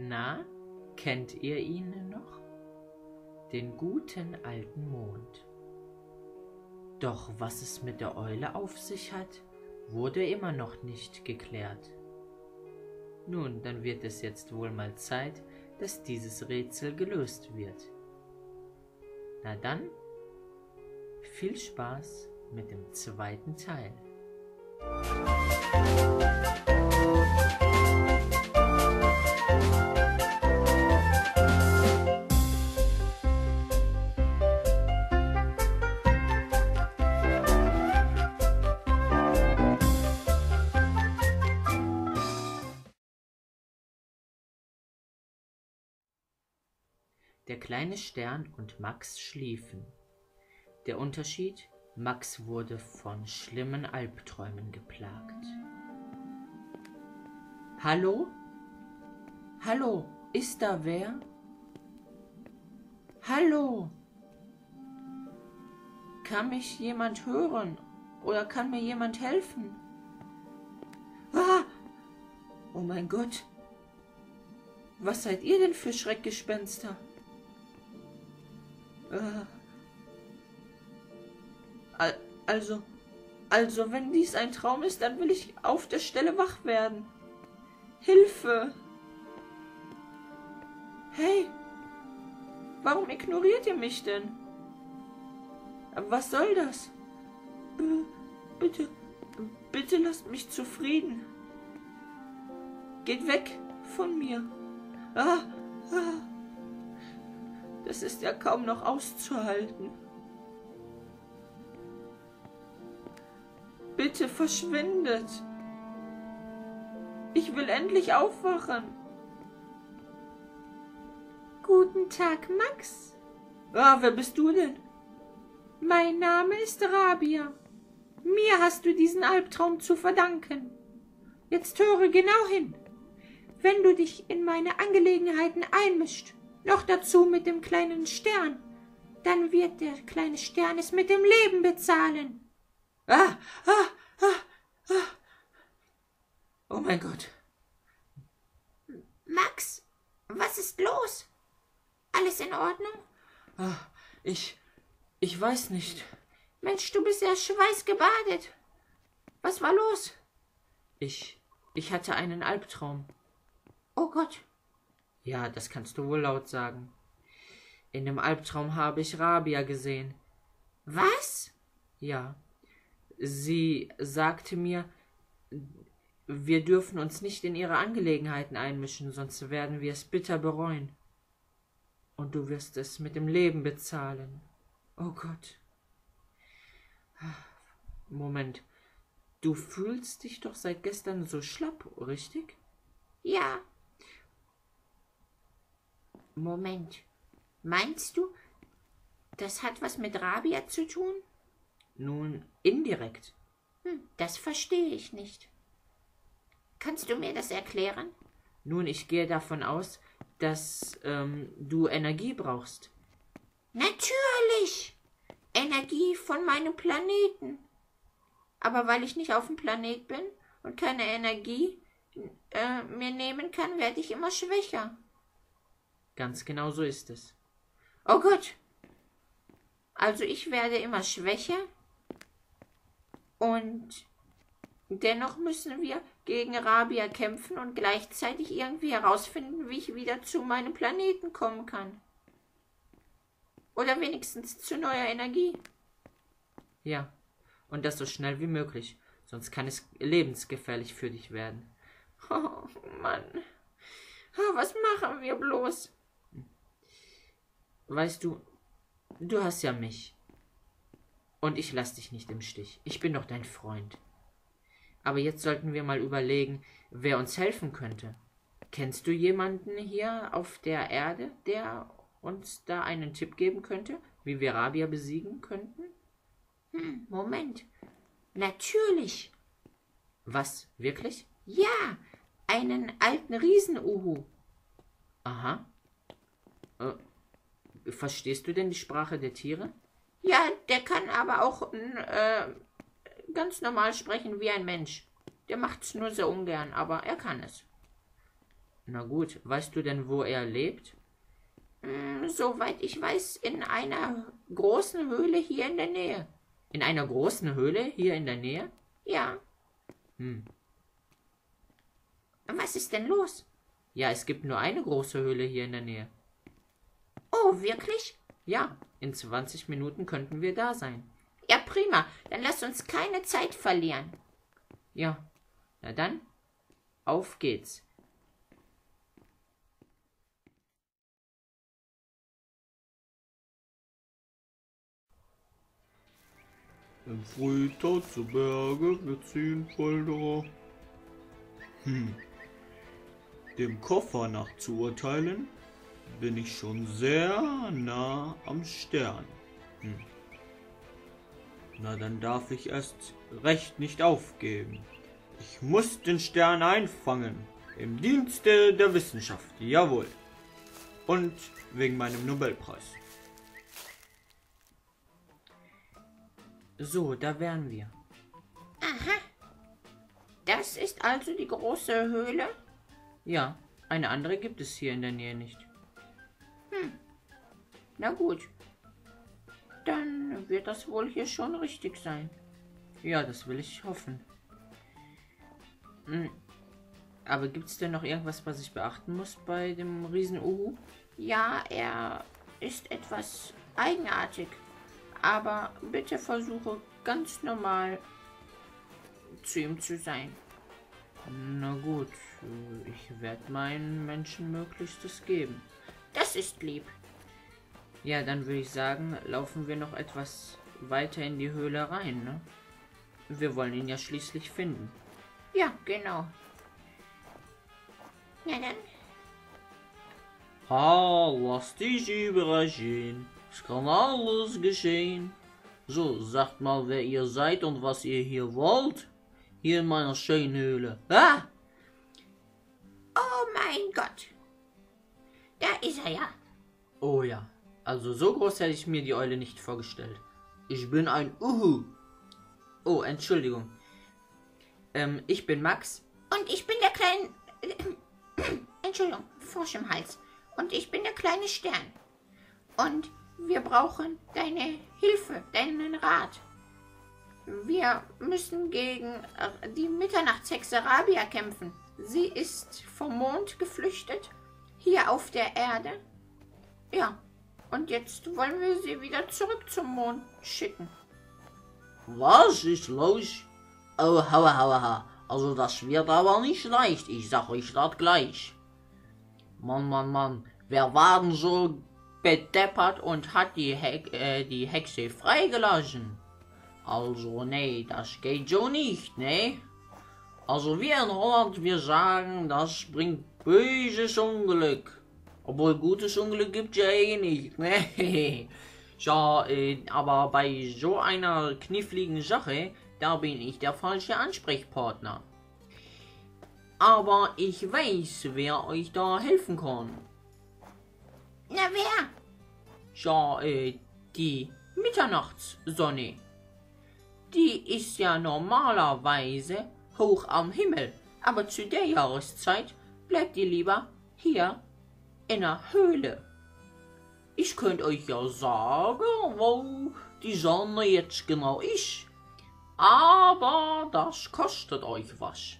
Na, kennt ihr ihn noch? Den guten alten Mond. Doch was es mit der Eule auf sich hat, wurde immer noch nicht geklärt. Nun, dann wird es jetzt wohl mal Zeit, dass dieses Rätsel gelöst wird. Na dann, viel Spaß mit dem zweiten Teil. Der kleine Stern und Max schliefen. Der Unterschied, Max wurde von schlimmen Albträumen geplagt. Hallo? Hallo, ist da wer? Hallo? Kann mich jemand hören oder kann mir jemand helfen? Ah! Oh mein Gott! Was seid ihr denn für Schreckgespenster? Äh, also, also, wenn dies ein Traum ist, dann will ich auf der Stelle wach werden. Hilfe! Hey, warum ignoriert ihr mich denn? Was soll das? B bitte, bitte lasst mich zufrieden. Geht weg von mir. Ah. Das ist ja kaum noch auszuhalten. Bitte verschwindet. Ich will endlich aufwachen. Guten Tag, Max. Ah, wer bist du denn? Mein Name ist Rabia. Mir hast du diesen Albtraum zu verdanken. Jetzt höre genau hin. Wenn du dich in meine Angelegenheiten einmischt, noch dazu mit dem kleinen Stern. Dann wird der kleine Stern es mit dem Leben bezahlen. Ah, ah, ah, ah. Oh mein Gott. Max, was ist los? Alles in Ordnung? Ah, ich, ich weiß nicht. Mensch, du bist ja schweißgebadet. Was war los? Ich, ich hatte einen Albtraum. Oh Gott, ja, das kannst du wohl laut sagen. In dem Albtraum habe ich Rabia gesehen. Was? Ja. Sie sagte mir, wir dürfen uns nicht in ihre Angelegenheiten einmischen, sonst werden wir es bitter bereuen. Und du wirst es mit dem Leben bezahlen. Oh Gott. Moment. Du fühlst dich doch seit gestern so schlapp, richtig? Ja, Moment. Meinst du, das hat was mit Rabia zu tun? Nun, indirekt. Hm, das verstehe ich nicht. Kannst du mir das erklären? Nun, ich gehe davon aus, dass ähm, du Energie brauchst. Natürlich. Energie von meinem Planeten. Aber weil ich nicht auf dem Planet bin und keine Energie äh, mir nehmen kann, werde ich immer schwächer. Ganz genau so ist es. Oh Gott. Also ich werde immer schwächer und dennoch müssen wir gegen Rabia kämpfen und gleichzeitig irgendwie herausfinden, wie ich wieder zu meinem Planeten kommen kann. Oder wenigstens zu neuer Energie. Ja, und das so schnell wie möglich, sonst kann es lebensgefährlich für dich werden. Oh Mann. Was machen wir bloß? Weißt du, du hast ja mich. Und ich lass dich nicht im Stich. Ich bin doch dein Freund. Aber jetzt sollten wir mal überlegen, wer uns helfen könnte. Kennst du jemanden hier auf der Erde, der uns da einen Tipp geben könnte, wie wir Rabia besiegen könnten? Hm, Moment. Natürlich. Was, wirklich? Ja, einen alten Riesenuhu. Aha. Äh, Verstehst du denn die Sprache der Tiere? Ja, der kann aber auch äh, ganz normal sprechen wie ein Mensch. Der macht es nur sehr ungern, aber er kann es. Na gut, weißt du denn, wo er lebt? Hm, soweit ich weiß, in einer großen Höhle hier in der Nähe. In einer großen Höhle hier in der Nähe? Ja. Hm. Was ist denn los? Ja, es gibt nur eine große Höhle hier in der Nähe. Oh, wirklich? Ja, in 20 Minuten könnten wir da sein. Ja, prima. Dann lass uns keine Zeit verlieren. Ja, na dann, auf geht's. Im Frühtau zu Berge, wir ziehen Folderer. Hm. Dem Koffer nach zu urteilen, bin ich schon sehr nah am Stern. Hm. Na, dann darf ich erst recht nicht aufgeben. Ich muss den Stern einfangen. Im Dienste der Wissenschaft, jawohl. Und wegen meinem Nobelpreis. So, da wären wir. Aha. Das ist also die große Höhle? Ja, eine andere gibt es hier in der Nähe nicht. Na gut. Dann wird das wohl hier schon richtig sein. Ja, das will ich hoffen. Hm. Aber gibt es denn noch irgendwas, was ich beachten muss bei dem Riesen-Uhu? Ja, er ist etwas eigenartig. Aber bitte versuche ganz normal zu ihm zu sein. Na gut, ich werde meinen Menschen Möglichstes geben. Das ist lieb. Ja, dann würde ich sagen, laufen wir noch etwas weiter in die Höhle rein, ne? Wir wollen ihn ja schließlich finden. Ja, genau. Na dann. Ha, lass dich überraschen. Es kann alles geschehen. So, sagt mal, wer ihr seid und was ihr hier wollt. Hier in meiner schönen Höhle. Ah! Oh mein Gott. Da ist er ja. Oh ja, also so groß hätte ich mir die Eule nicht vorgestellt. Ich bin ein Uhu. Oh, Entschuldigung. Ähm, ich bin Max. Und ich bin der kleine. Entschuldigung, Frosch im Hals. Und ich bin der kleine Stern. Und wir brauchen deine Hilfe, deinen Rat. Wir müssen gegen äh, die Mitternachtshexe Rabia kämpfen. Sie ist vom Mond geflüchtet, hier auf der Erde. Ja, und jetzt wollen wir sie wieder zurück zum Mond schicken. Was ist los? Oh, haua, haua, ha. Also das wird aber nicht leicht, ich sag euch das gleich. Mann, Mann, Mann, wer war denn so bedeppert und hat die, He äh, die Hexe freigelassen? Also, nee, das geht so nicht, ne? Also wir in Holland, wir sagen, das bringt böses Unglück. Obwohl gutes Unglück gibt ja eh nicht, ne? Ja, äh, aber bei so einer kniffligen Sache, da bin ich der falsche Ansprechpartner. Aber ich weiß, wer euch da helfen kann. Na wer? Ja, äh, die Mitternachtssonne. Die ist ja normalerweise hoch am Himmel, aber zu der Jahreszeit bleibt die lieber hier in der Höhle. Ich könnte euch ja sagen, wo die Sonne jetzt genau ist, aber das kostet euch was.